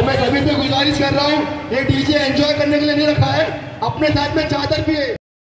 और मैं सभी से गुजारिश कर रहा हूँ, ये डीजे एंजॉय करने के लिए नहीं रखा है। अपने साथ में चादर भी है